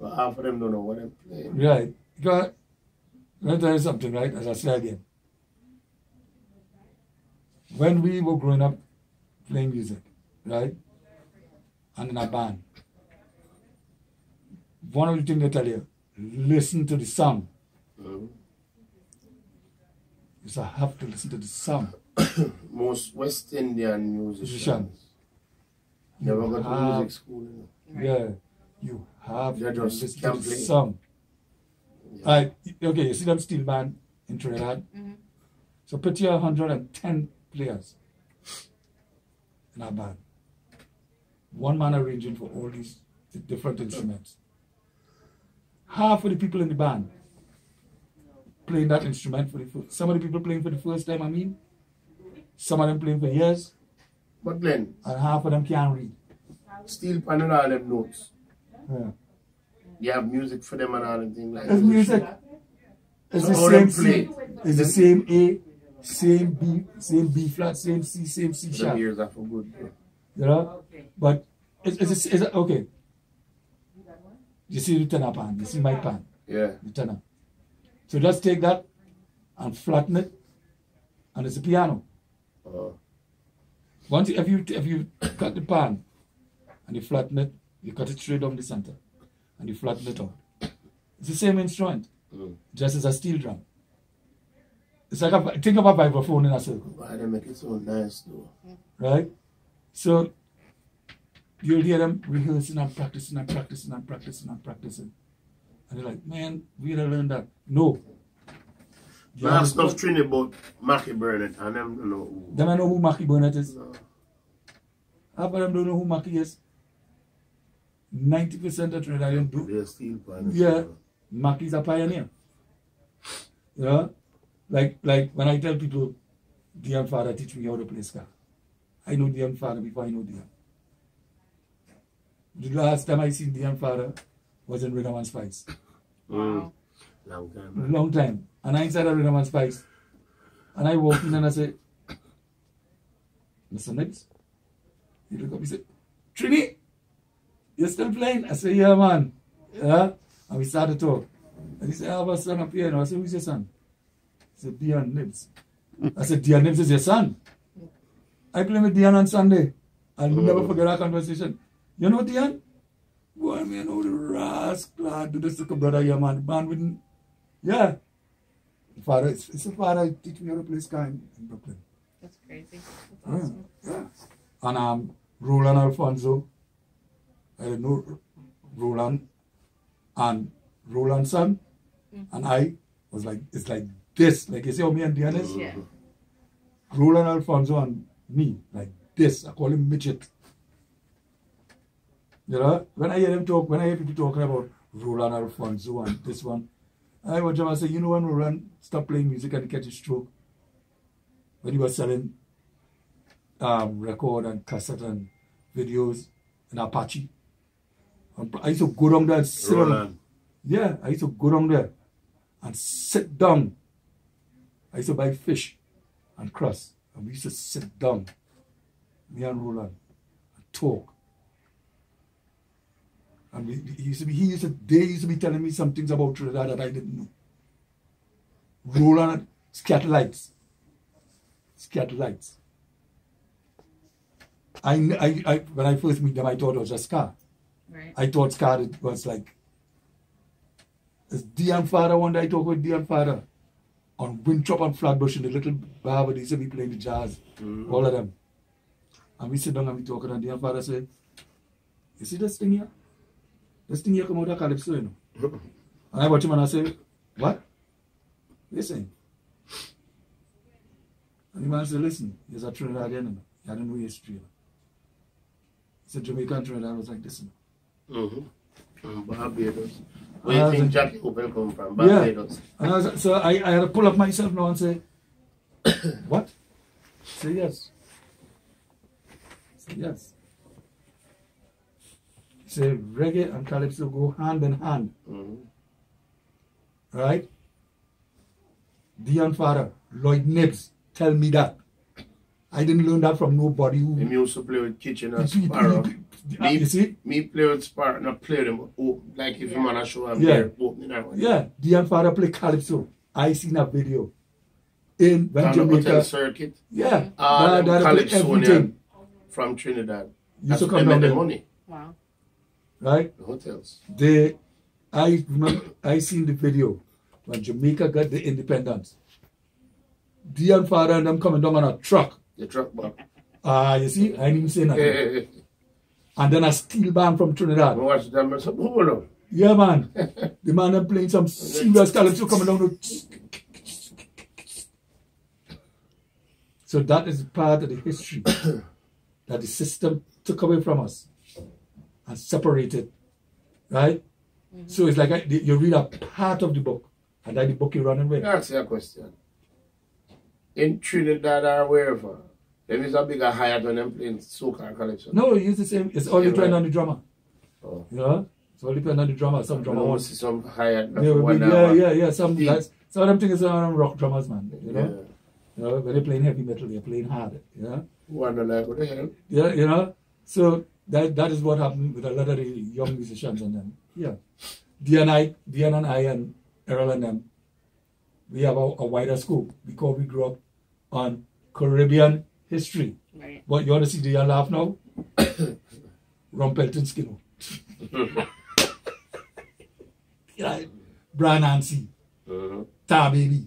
But half of them don't know what they're playing. Right. Because, let me tell you something, right? As I say again. When we were growing up playing music, right? And in a band, one of the things they tell you, listen to the sound. Mhm. You say, have to listen to the song. Most West Indian musicians Musicians. never You go to have- music school. You know. Yeah. You have They to just listen to can't the play. sound. Yeah. Right. Okay, you see them steel band in Trinidad? Mhm. So put your 110 players in a band. One man arranging for all these different instruments. Half of the people in the band playing that instrument for the first some of the people playing for the first time, I mean. Some of them playing for years, But Glen, and half of them can't read. steel pan and all them notes. Yeah. You have music for them and all them things like It's music. It's the same them C. play? It's the same A, same B, same B flat, same C, same C Them sharp. years are for good. bro. You know? But it's, it's, it's, okay. You see the tenor pan, you see my pan, Yeah. the tenor. So just take that and flatten it, and it's a piano. Uh, Once you, if you if you cut the pan and you flatten it, you cut it straight down the center, and you flatten it out. It's the same instrument, mm. just as a steel drum. It's like a, think of a vibraphone in a circle. Why they make it so nice though? right? So you'll hear them rehearsing and practicing and practicing and practicing and practicing. And they're like, man, we gotta learn that. No. You Now have stuff to- Trini about Mackie Burnett and them you know who. Them I know who Mackie Burnett is. No. Half of them don't know who Mackie is. 90% of Trinidadian do. They're steel pan. Yeah. Mackie's a pioneer. You know? Like like when I tell people Dion father teach me how to play ska. I know Dion father before I know Dion. The last time I seen Dion father was in Rhythm and Spice. Mm. Long time. Long time. And I inside of Rhythm and Spice. And I walk in and I say, Mr. Knibbs. He look up, he said, Trini, you're still playing? I say, yeah, man. Yeah? And we started to talk. And he said, I have a son up here. And I said, who's your son? He said, Dion Knibbs. I said, Dion Knibbs is your son. I play with Dion on Sunday. I'll never forget our conversation. You know Dion? Boy, man, oh, the rascal. Do this to a brother here, man. Man wouldn't. Yeah. Father, it's, it's a father teach me how to play ska in, in Brooklyn. That's crazy. That's Yeah, awesome. yeah. And um, Roland Alphonso, I didn't know Roland, and Roland's son, and I was like, it's like this, like you see how me and Dion is? Yeah. Roland Alphonso and me, like this. I call him midget. You know, when I hear them talk, when I hear people talking about Roland Alphonso and this one, I watch them and say, you know when Roland stopped playing music and he catch a stroke? When he was selling um, record and cassette and videos in Apache. I used to go down there and sit on, yeah, I used to go down there and sit down. I used to buy fish and crust. And we used to sit down, me and Roland, and talk. And we, he used to be, he used to, they used to be telling me some things about Trinidad that I didn't know. Roland Skatalites. Scatter lights. I, I, I, when I first meet them, I thought it was car. Right. I thought Scar it was like it's Dion Father one day I talk with Dion Father on Winthrop and Flatbush in the little bar where they used to be playing the jazz. Mhm. All of them. And we sit down and we talking and Dion Father say, You see this thing here? This thing here come out of Calypso, you know. And I watch him and I say, What? Listen. And the man said, Listen, he's a Trinidadian, you know. I don't know history. You know. He said Jamaican Trinidad was like this, you know. Mm-hmm. Barbados. Where Uh, you think Jackie Opel come from? Yeah. Barbados. And I was, so I, I had to pull up myself now and say, what? Say yes. Say yes. Say reggae and calypso go hand in hand, Mm-hmm. right? Dion Farah, Lloyd Knibbs, tell me that. I didn't learn that from nobody who. Him used to play with Kitchen and He- he- Sparrow. he- he- you see? Me play with Sparrow, not play them, oh, like if Yeah. you want to show him Yeah. there, opening that one. Yeah, Dion Father play Calypso. I seen that video in when On the hotel Jamaica. circuit, Yeah, Ah, that, that play Calypsonian everything. from Trinidad. You That's to what come down the money, Wow. right? the hotels. They, I remember, I seen the video when Jamaica got the independence. Dion Father and them coming down on a truck. The truck back. Ah, you see, I didn't even say nothing. Yeah, And then a steel band from I Trinidad. watched them and said, no. Yeah, man. the man them playing some serious calypso coming down the. So that is part of the history that the system took away from us and separated, right? Mm-hmm. So it's like a, you read a part of the book, and then the book you're running with. Ask you a question. In Trinidad or wherever, there is a bigger hired when them playing soca calypso. No, it's the same. It's all Yeah, depend right. on the drummer. Oh. You know, it's all depend on the drummer. Some drummer want wants some hired. Yeah, one yeah, yeah, yeah. Some guys, some of them things are rock drummers, man. You know, Yeah. you know, when they're playing heavy metal, they're playing hard. You know, Wonder like, what the hell? yeah, you know. So that that is what happened with a lot of the young musicians and them. Yeah, and I, Dion and I, and Errol and them, we have a, a wider scope because we grew up on Caribbean history. Right. But you want to see Dion laugh now? Rumpelton Skinner. yeah, Brian Nancy. Mhm. Ta baby.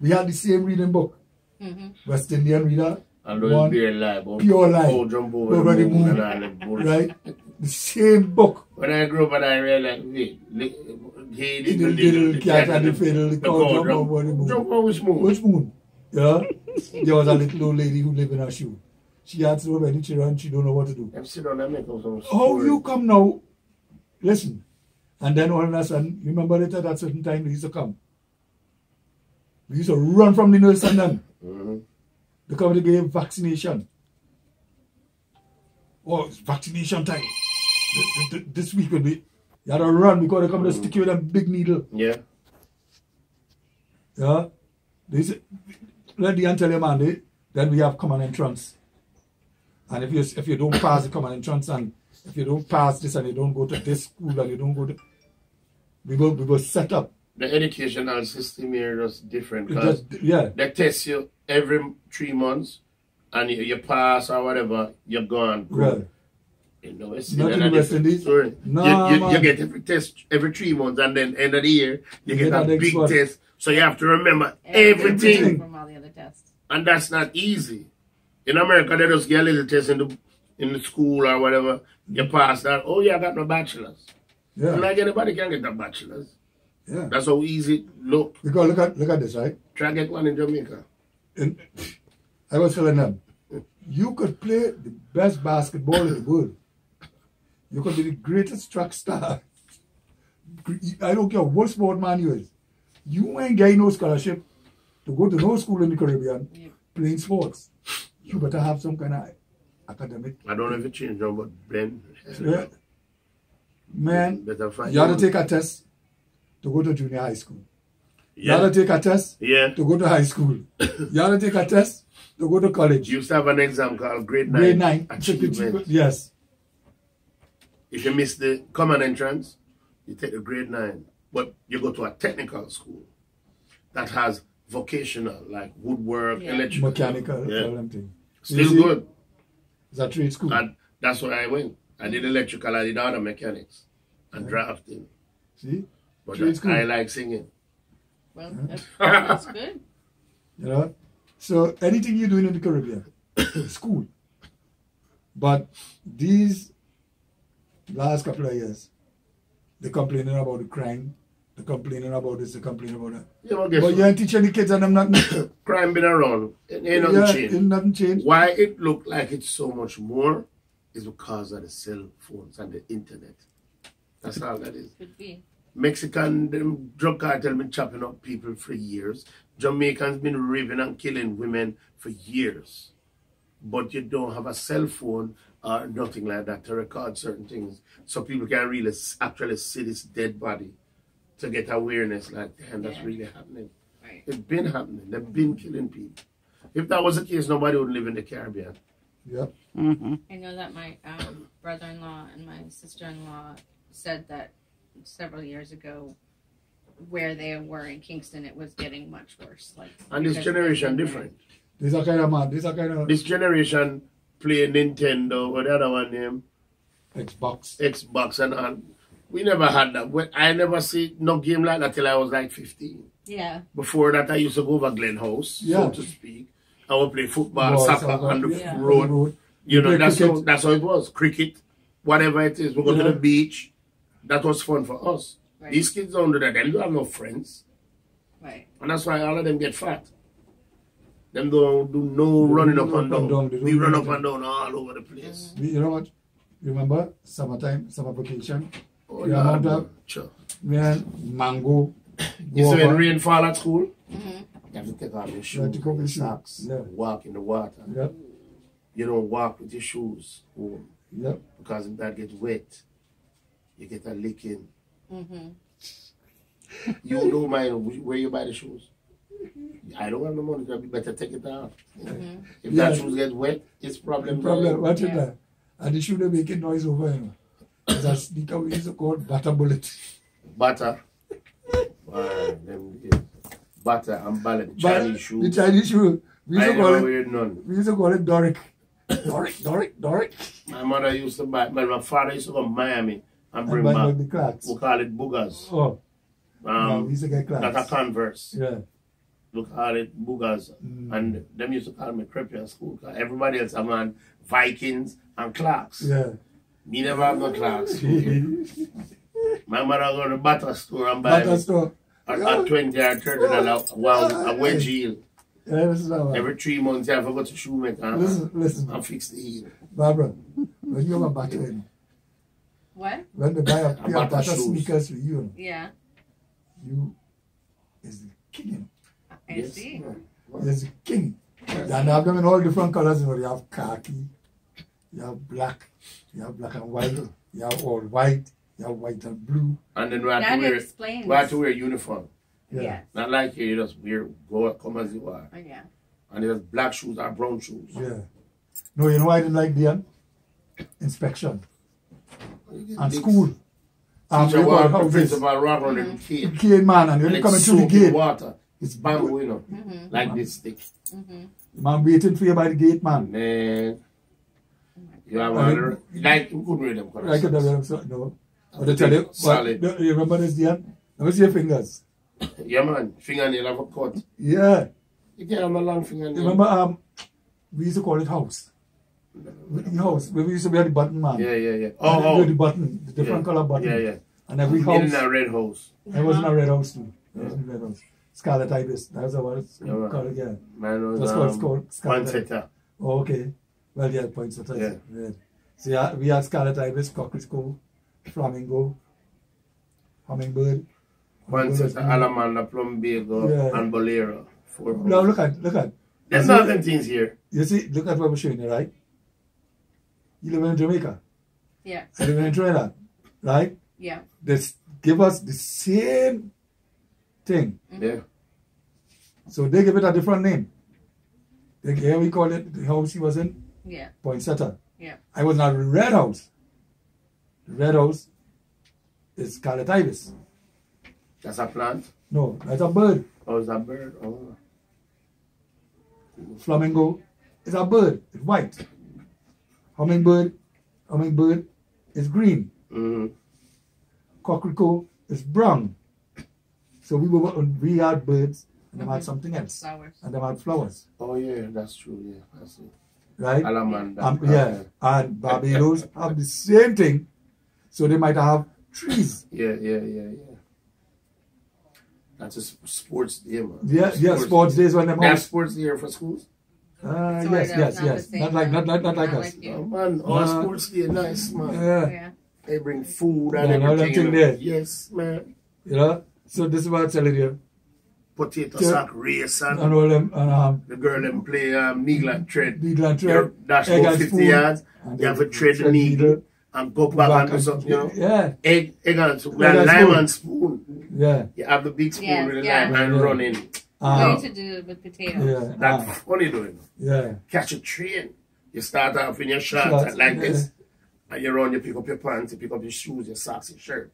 We had the same reading book. Mm-hmm. West Indian reader. And those One beer lie, but pure lie. Oh, jump over, Over the the moon moon. and all that bullshit. Right? The same book. When I grew up and I realized, wait, he did little cat and the fiddle, the cow jump over the moon. Jump over which moon? Which moon? Yeah? there was a little old lady who lived in her shoe. She had so many children, she don't know what to do. Them sit down and make up How you come now? Listen. And then all of a sudden, you remember that at that certain time they used to come. We used to run from the nurse and them. Mhm. They come to give vaccination. Oh, it's vaccination time. Th- th- th- This week will be. You had to run because they come to hmm. stick you with a big needle. Yeah. Yeah. They say, let the tell you, man, eh, they, then we have common entrance. And if you if you don't pass the common entrance and if you don't pass this and you don't go to this school and you don't go to we will we will set up. The educational system here is different because yeah. they test you every three months and you, you pass or whatever, you're gone. Right. You know, it's Not in West Indies? story. Nah, you, you, you get every test every three months and then end of the year, you, You get, get a that big next one. test. So you have to remember Everything everything. from all the other tests. And that's not easy. In America, they just get a little test in the in the school or whatever. You pass that. Oh yeah, I got my bachelor's. Yeah. Like anybody can get a bachelor's. Yeah. That's how easy it look. Because look at look at this, right? Try get one in Jamaica. And I was telling them, you could play the best basketball in the world. You could be the greatest track star. I don't care what sport man you is. You ain't getting no scholarship to go to no school in the Caribbean Yep. playing sports. You better have some kind of academic. I don't know if it changed now, but Ben. Yeah. Man, Better find you have to take a test to go to junior high school. You Yeah. have to take a test yeah. to go to high school. You have to take a test to go to college. You used to have an exam called grade nine. Grade nine. Achievement. Yes. If you miss the common entrance, you take the grade nine. But you go to a technical school that has vocational, like woodwork, Yeah. electrical. Mechanical, all Yeah. them things. Still You see, good. It's a trade school. And that's where I went. I did electrical, I did auto mechanics and drafting. See? But Trade I, school. I like singing. Well, that's, that's good. You know? So anything you're doing in the Caribbean, school. But these last couple of years, they're complaining about the crime, they're complaining about this, they're complaining about that. You know, guess But you what? ain't teaching the kids and them nothing. crime been around. It ain't nothing yeah, changed. ain't nothing changed. Why it look like it's so much more is because of the cell phones and the internet. That's all that is. Could be. Mexican them drug cartel been chopping up people for years. Jamaicans been raping and killing women for years. But you don't have a cell phone or nothing like that to record certain things. So people can really actually see this dead body to get awareness like damn that's Yeah. really happening. Right. It's been happening. They've been killing people. If that was the case, nobody would live in the Caribbean. Yep. Mm-hmm. I know that my um, brother-in-law and my sister-in-law said that several years ago, where they were in Kingston, it was getting much worse. Like, And this generation they- different. This a kind of man. This a kind of This generation play Nintendo or the other one name Xbox. Xbox and all. We never had that. We- I never see no game like that till I was like 15. Yeah, Before that, I used to go over Glen House, Yeah. so to speak. I would play football, Ball, soccer soccer, on the yeah. road. You know, Play that's how, that's how it was. Cricket, whatever it is. We go to the beach. That was fun for us. right, These kids don't do that. They don't have no friends. right. And that's why all of them get fat. Them don't do no They running up up and and down. down, they We run up and down all over the place. You know what? Remember summertime, summer vacation? Oh, Yeah, Lord, amount of- sure. Man, mango. You see guava. when rain fall at school, hmm you have to take off your You shoes, have to take off your your socks, Yeah. walk in the water. Yep. You don't walk with your shoes home Yep. because if that gets wet, you get a licking. hmm You don't mind wh- where you buy the shoes. I don't have the money, so you better take it off. hmm If that Yeah. shoes get wet, it's problem. Problem. Watch it Yeah. there. And they should have making noise over him. There's a sneaker we used to call Bata Bullet. Butter. Wow, them is butter and ballet. But Chinese the. Chinese shoe. We used I to call it. none. We used to call it Doric. Doric, Doric, Doric. My mother used to buy, my, my father used to go to Miami and And bring buy back, the Clarks. we call it boogers. Oh, yeah, Um, we used to get not a Converse. Yeah. We at it boogers. Mm. And them used to call me creepy at school. 'cause everybody else have on Vikings and Clarks. Yeah. Me never have no Clarks. my mother go to the Bata store and buy Butter me store. at, at 20 or 30 dollars one a wedge heel. Yeah, this is Every three months I have to go to shoemaker and, Listen, listen, and fix the heel. Barbara. When you have a Bata, you What? when they buy a pair of butter butter shoes. sneakers for you, you Yeah, you is the king. You know. I Yes. see. There's a king. And they have them in all different colors. You know, you have khaki, you have black, you have black and white, you have all white, you have white and blue. And then we have That to wear explains. we have to wear uniform. Yeah. Yeah. Not like you, you just wear go come as you are. Oh, yeah. And there's black shoes or brown shoes. Yeah. No, you know why I didn't like the Inspection. And school. Um, Teacher you know, walk, how the this principal rock on the kid. gate man, and And you're it's coming through the gate. water. It's bamboo, you know, Mm-hmm. like this stick. Mm-hmm. Man waiting for you by the gate, man. Man, you have I all the, like you couldn't read them. I could have done so, no. But I tell you, but, Solid. no, you remember this, Dion? Let me see your fingers. Yeah, man. Fingernail have a cut. Yeah. You can't have a long You fingernail. remember, um, we used to call it house. The house, where we used to wear the button, man. Yeah, yeah, yeah. And Oh, then the oh. button, the different Yeah. color button. Yeah, yeah. And every In house, a red house. I was in a red house too. I was in a red house. Scarlet Ibis, that's what it's Yeah, man. called, yeah. Man was That's what it's um, called, Scarlet Ibis. Poinsettia. Oh, okay. Well, yeah, points at Yeah. So yeah, we had Scarlet Ibis, Cockle Flamingo, Hummingbird. Poinsettia, Alamanda, Plumbago, Yeah. and Bolero. Four Now houses. look at, look at. There's You nothing things here. You see, look at what we're showing you, right? You live in Jamaica. Yeah. I live in Trinidad, right? Yeah. They give us the same thing. Yeah. So they give it a different name. They, here we call it the house he was in, Yeah. Poinsettia. Yeah. I was not in red house. The red house is Scarlet Ibis. That's a plant. No, that's a bird. Oh, it's a bird. Oh. Flamingo is a bird. It's white. Hummingbird, hummingbird is green. Mm-hmm. Cockrico is brown. So we were we had birds and they had Mhm. something else. Flowers. And they had flowers. Oh, yeah, that's true. Yeah, that's it. Right? Alamanda. Um, yeah. And Barbados have the same thing. So they might have trees. Yeah, yeah, yeah, yeah. That's a s- sports day, man. Yeah, yeah, sports days when them They have sports day for schools? Uh, Sorry, yes, yes, not yes. Not like not like not like Not us. like. Oh, man, all Uh, sports day nice, man. Yeah. Yeah. They bring food and Yeah, and all that everything. thing there. Yes, man. You know? So this is what I'm telling you. Potato Yeah. sack race and And all them and um the girl them play um, needle and thread. needle and thread. dash egg about 50 spoon, yards. and You have then to thread the thread needle and go back, and do something, you know. Yeah, Egg, egg and spoon. Egg and lime spoon. and spoon. yeah. You have the big spoon Yeah, with the yeah. lime and Yeah. running. I Um, used to do it with potatoes. yeah, That's uh, funny doing. yeah. Catch a train. You start off in your shorts Shorts, like yeah. this, and you run, you pick up your pants, you pick up your shoes, your socks, your shirt,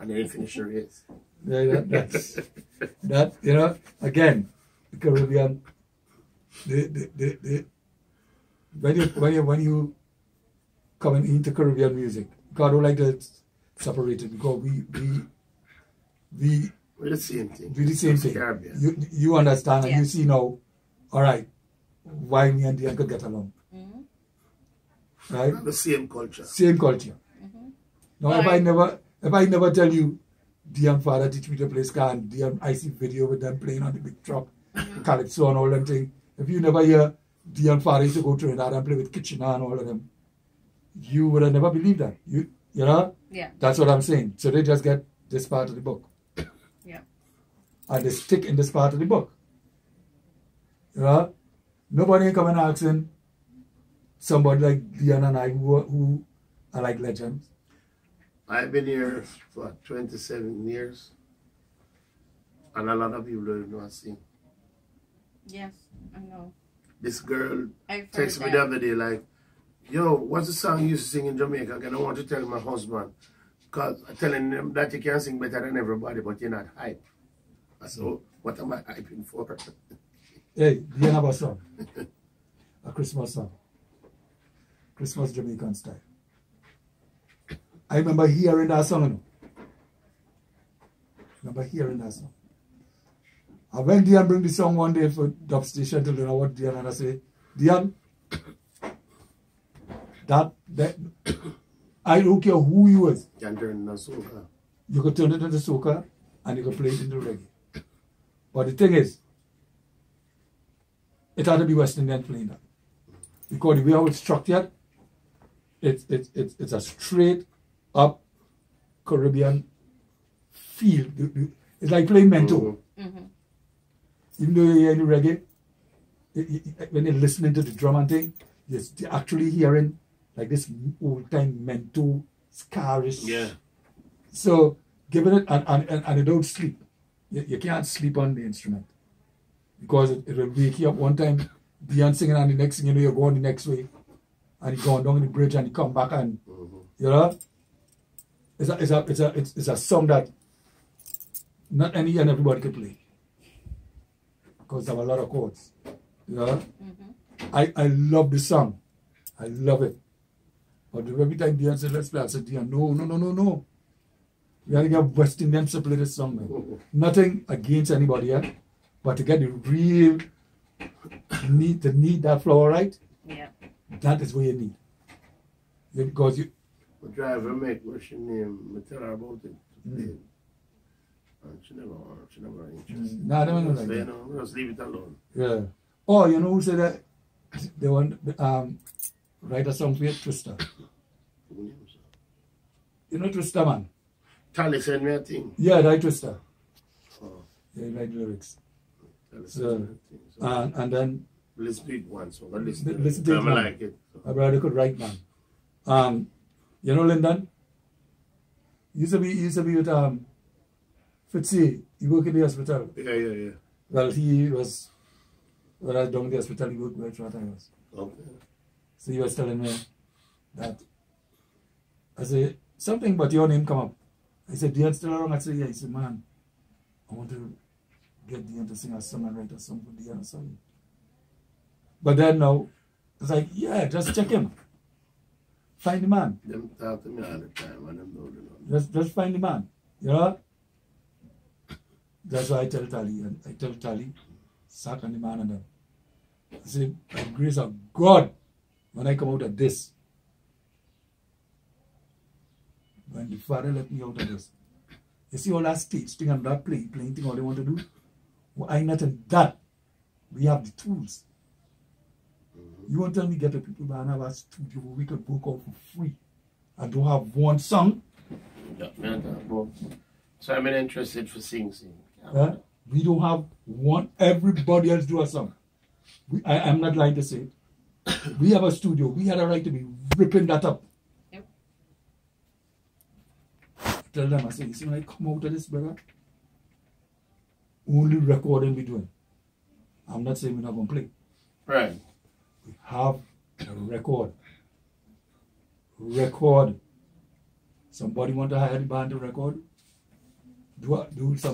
and then you finish your race. Yeah, that, that's that. You know, again, the Caribbean. The the the, the when you when you when you coming into Caribbean music, God don't like to separate it because we we we We're the same thing. do the same thing. Caribbean. You you understand and you see now. All right, why me and Dion could get along, Mhm. right? The same culture. Same culture. Mhm. Now, if I never, if I never tell you, Dion father teach me to play ska and Dion, I see video with them playing on the big truck, calypso and all them thing. If you never hear Dion father used to go to that and play with Kitchener and all of them, you would have never believed that. You, you know, Yeah. that's what I'm saying. So they just get this part of the book. Yeah. And they stick in this part of the book. You know, nobody coming asking somebody like Dion and I who, are- who are like legends. I've been here for 27 years, and a lot of people don't know I sing. Yes, I know. This girl I've texted me the other day, like, yo, what's the song you used to sing in Jamaica? And I don't want to tell my husband, because I'm telling him that you can sing better than everybody, but you're not hype. I said, "Oh, what am I hyping for? Hey, do you have a song? A Christmas song. Christmas Jamaican style. I remember hearing that song. Know. remember hearing that song. I went there and bring the song one day for dub station to learn what Dion and I say, Dion, that, that I don't care who you is, Can turn the soca. you could turn it into soca and you could play it into reggae. But the thing is, it had to be West Indian playing that. Because the way how it's structured, it's it's it's it's a straight up Caribbean feel. It's like playing mento. Mhm. Mhm. Even though you hear the reggae, it- it- when you're listening to the drum and thing, you're actually hearing like this old time mento scarish. Yeah. So giving it and and, and, and you don't sleep. You, you can't sleep on the instrument. Because it, it will wake you up one time, Dion singing and the next thing you know you're going the next way. And you go down the bridge and you come back and Mhm. you know it's a it's a it's a it's, it's a song that not any and everybody can play. Because there are a lot of chords. You know? Mhm. I, I love the song. I love it. But every time Dion said, let's play, I said, Dion, no, no, no, no, no. We gotta get West Indians to play this song, man. Nothing against anybody, yeah? But to get the real need to need that flower right, Yeah. that is what you need. Because you My driver make what's your name? I tell her about it. And she never, she never interested. nah, I don't know So, like you that. know, just leave it alone. Yeah. Oh, you know who said that? They want um write a song for you, Twister. You know Twister man? Tally send me a thing. Yeah, right Twister. Oh, Yeah, he write lyrics. So, send me a thing. So, And and then let's do it once. So, but listen, Li- to it. listen to it, I'm like it. So. My brother could write, man. Um, you know Lyndon? Used to be, used to be with um, Fitzy. He worked in the hospital. Yeah, yeah, yeah. Well, he was, when I was down the hospital, he worked with what I was. Okay. So he was telling me that, I said, something but your name come up. I said, Dion still around? I said, yeah. He said, man, I want to get Dion to sing a song and write a song for Dion or something. But then now, it's like, yeah, just check him. Find the man. Them talk to me all the time and them know the know. Just, just find the man. You know? That's why I tell and I tell Tally, sack on the man and them. I say, by the grace of God, when I come out of this, when the Father let me out of this, you see all that stage thing and that play, playing thing, all they want to do? Well, I not in that. We have the tools. You won't tell me get the people that have a studio where we could book out for free I don't have one song Yeah, man, uh, talk about. So I'm interested for sing sing. Huh? We don't have one. Everybody else do a song. We, I, I'm not lying to say it. We have a studio. We had a right to be ripping that up. Yep. Tell them, I say, you see, when I come out of this, brother, only recording we doing. I'm not saying we're not gonna play. Right. We have a record. Record. Somebody want to hire the band to record? Do do some